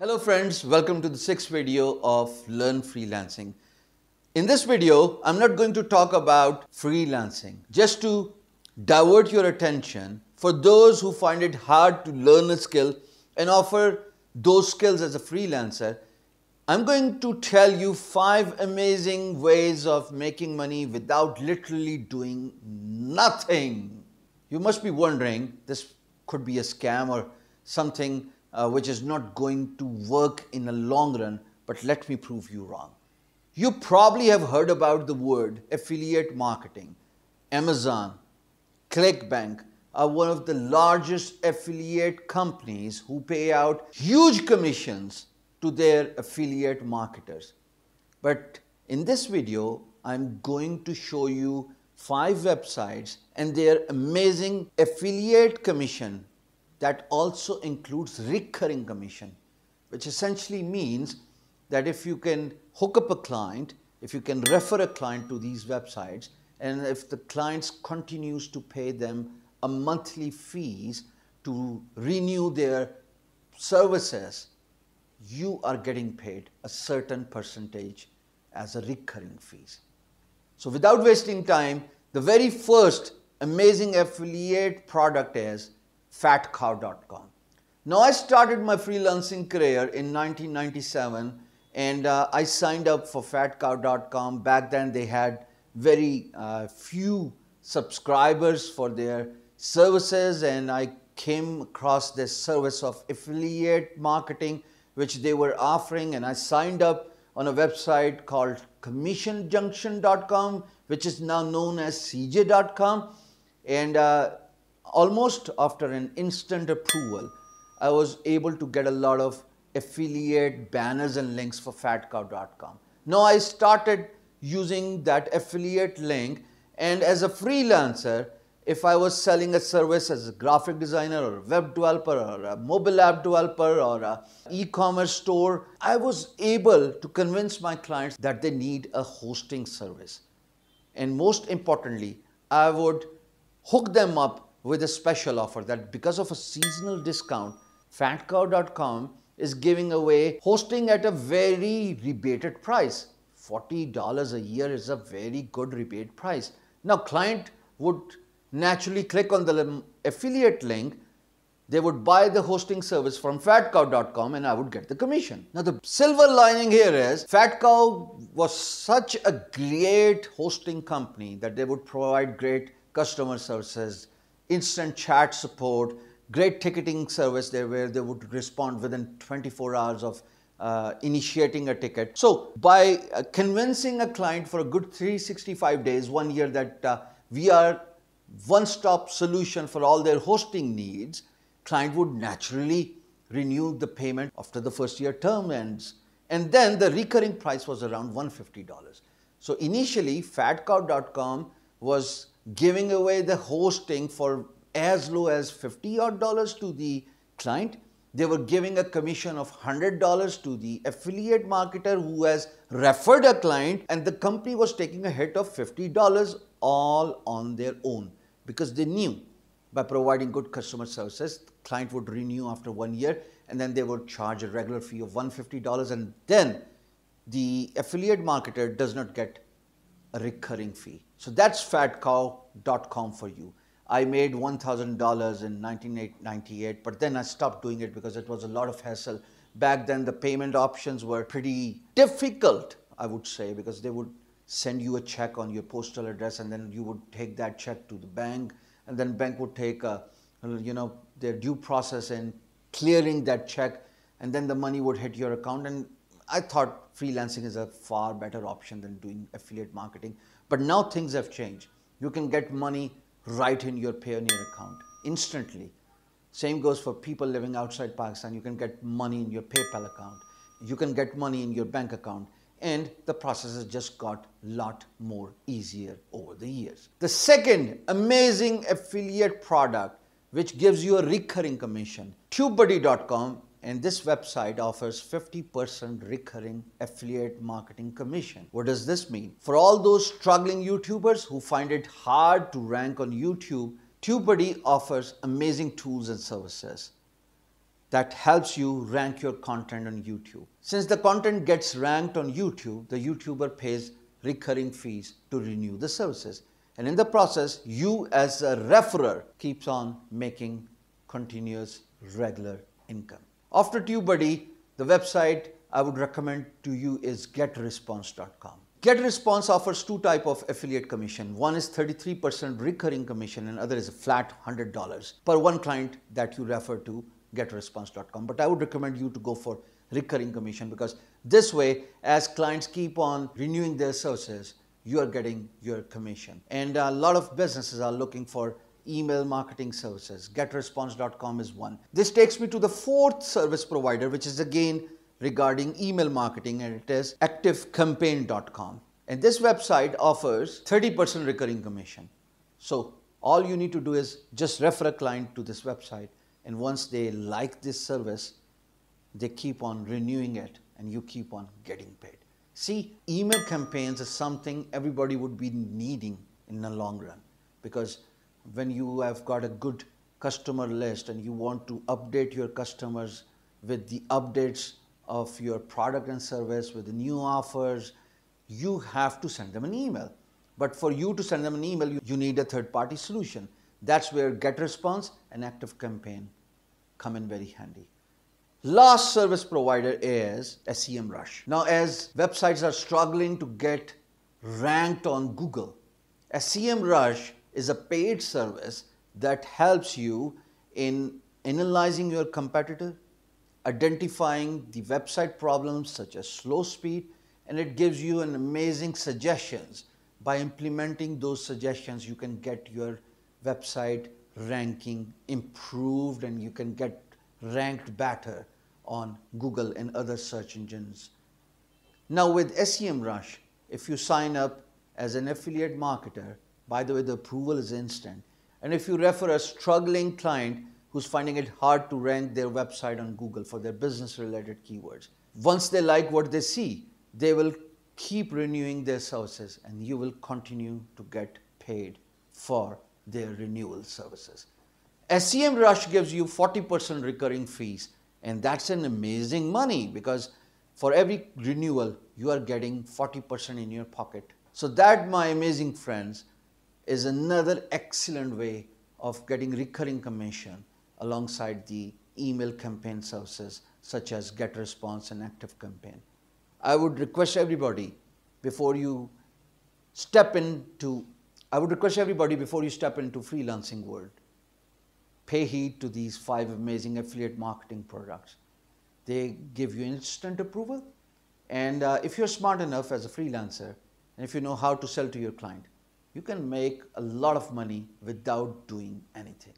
Hello friends, welcome to the sixth video of Learn Freelancing. In this video, I'm not going to talk about freelancing. Just to divert your attention for those who find it hard to learn a skill and offer those skills as a freelancer, I'm going to tell you five amazing ways of making money without literally doing nothing. You must be wondering, this could be a scam or something uh, which is not going to work in the long run, but let me prove you wrong. You probably have heard about the word affiliate marketing. Amazon, ClickBank are one of the largest affiliate companies who pay out huge commissions to their affiliate marketers. But in this video, I'm going to show you five websites and their amazing affiliate commission that also includes recurring commission, which essentially means that if you can hook up a client, if you can refer a client to these websites, and if the clients continues to pay them a monthly fees to renew their services, you are getting paid a certain percentage as a recurring fees. So without wasting time, the very first amazing affiliate product is fatcow.com. Now I started my freelancing career in 1997 and uh, I signed up for fatcow.com. Back then they had very uh, few subscribers for their services and I came across this service of affiliate marketing which they were offering and I signed up on a website called commissionjunction.com which is now known as cj.com and uh, almost after an instant approval I was able to get a lot of affiliate banners and links for fatcow.com. Now I started using that affiliate link and as a freelancer if I was selling a service as a graphic designer or a web developer or a mobile app developer or a e-commerce store, I was able to convince my clients that they need a hosting service. And most importantly, I would hook them up with a special offer that because of a seasonal discount, fatcow.com is giving away hosting at a very rebated price. $40 a year is a very good rebate price. Now client would naturally click on the affiliate link, they would buy the hosting service from fatcow.com and I would get the commission. Now the silver lining here is Fatcow was such a great hosting company that they would provide great customer services, instant chat support, great ticketing service there where they would respond within 24 hours of uh, initiating a ticket. So by uh, convincing a client for a good 365 days, one year that uh, we are one-stop solution for all their hosting needs, client would naturally renew the payment after the first year term ends. And then the recurring price was around $150. So initially, fatcow.com was giving away the hosting for as low as 50 odd dollars to the client. They were giving a commission of $100 to the affiliate marketer who has referred a client and the company was taking a hit of $50 all on their own because they knew by providing good customer services, client would renew after one year and then they would charge a regular fee of $150 and then the affiliate marketer does not get a recurring fee. So that's fatcow.com for you. I made $1,000 in 1998, but then I stopped doing it because it was a lot of hassle. Back then, the payment options were pretty difficult, I would say, because they would send you a check on your postal address and then you would take that check to the bank and then bank would take a, you know their due process in clearing that check and then the money would hit your account and I thought freelancing is a far better option than doing affiliate marketing but now things have changed. You can get money right in your Payoneer account instantly. Same goes for people living outside Pakistan. You can get money in your PayPal account. You can get money in your bank account. And the process has just got a lot more easier over the years. The second amazing affiliate product which gives you a recurring commission, TubeBuddy.com and this website offers 50% recurring affiliate marketing commission. What does this mean? For all those struggling YouTubers who find it hard to rank on YouTube, TubeBuddy offers amazing tools and services. that helps you rank your content on YouTube. Since the content gets ranked on YouTube, the YouTuber pays recurring fees to renew the services. And in the process, you as a referrer keeps on making continuous regular income. After TubeBuddy, the website I would recommend to you is getresponse.com. GetResponse offers two type of affiliate commission. One is 33% recurring commission and other is a flat $100 per one client that you refer to getresponse.com. But I would recommend you to go for recurring commission because this way, as clients keep on renewing their services, you are getting your commission. And a lot of businesses are looking for email marketing services. GetResponse.com is one. This takes me to the fourth service provider, which is again regarding email marketing, and it is ActiveCampaign.com. And this website offers 30% recurring commission. So all you need to do is just refer a client to this website, and once they like this service, they keep on renewing it and you keep on getting paid. See, email campaigns is something everybody would be needing in the long run because when you have got a good customer list and you want to update your customers with the updates of your product and service, with the new offers, you have to send them an email. But for you to send them an email, you, need a third party solution. That's where GetResponse and ActiveCampaign come in very handy. Last service provider is SEMrush. Now, as websites are struggling to get ranked on Google, SEMrush is a paid service that helps you in analyzing your competitor, identifying the website problems such as slow speed, and it gives you an amazing suggestions. By implementing those suggestions, you can get your website ranking improved and you can get ranked better on Google and other search engines. Now with SEMrush, if you sign up as an affiliate marketer, by the way, the approval is instant. And if you refer a struggling client who's finding it hard to rank their website on Google for their business related keywords, once they like what they see, they will keep renewing their services and you will continue to get paid for their renewal services. SEMrush gives you 40% recurring fees, and that's an amazing money because for every renewal, you are getting 40% in your pocket. So, that, my amazing friends, is another excellent way of getting recurring commission alongside the email campaign services such as GetResponse and ActiveCampaign. I would request everybody before you step into I would request everybody before you step into freelancing world pay heed to these five amazing affiliate marketing products. They give you instant approval. And uh, if you're smart enough as a freelancer, and if you know how to sell to your client, you can make a lot of money without doing anything.